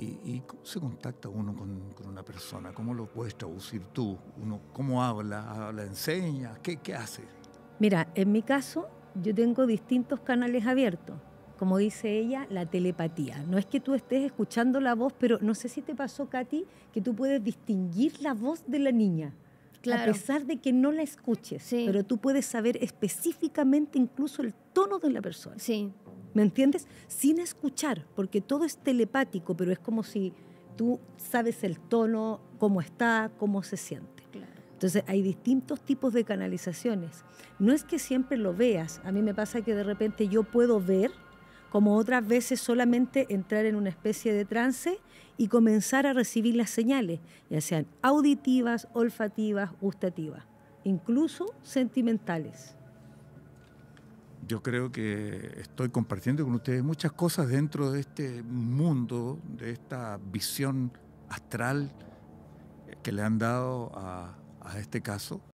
¿Y, cómo se contacta uno con, una persona? ¿Cómo lo puedes traducir tú? Uno, ¿Cómo habla? ¿Habla, enseña? ¿Qué, qué hace? Mira, en mi caso, yo tengo distintos canales abiertos. Como dice ella, la telepatía. No es que tú estés escuchando la voz, pero no sé si te pasó, Katy, que tú puedes distinguir la voz de la niña. A pesar de que no la escuches, pero tú puedes saber específicamente incluso el tono de la persona. Sí. ¿Me entiendes? Sin escuchar, porque todo es telepático, pero es como si tú sabes el tono, cómo está, cómo se siente. Entonces hay distintos tipos de canalizaciones. No es que siempre lo veas. A mí me pasa que de repente yo puedo ver, como otras veces solamente entrar en una especie de trance y comenzar a recibir las señales, ya sean auditivas, olfativas, gustativas, incluso sentimentales yo creo que estoy compartiendo con ustedes muchas cosas dentro de este mundo, de esta visión astral que le han dado a, este caso.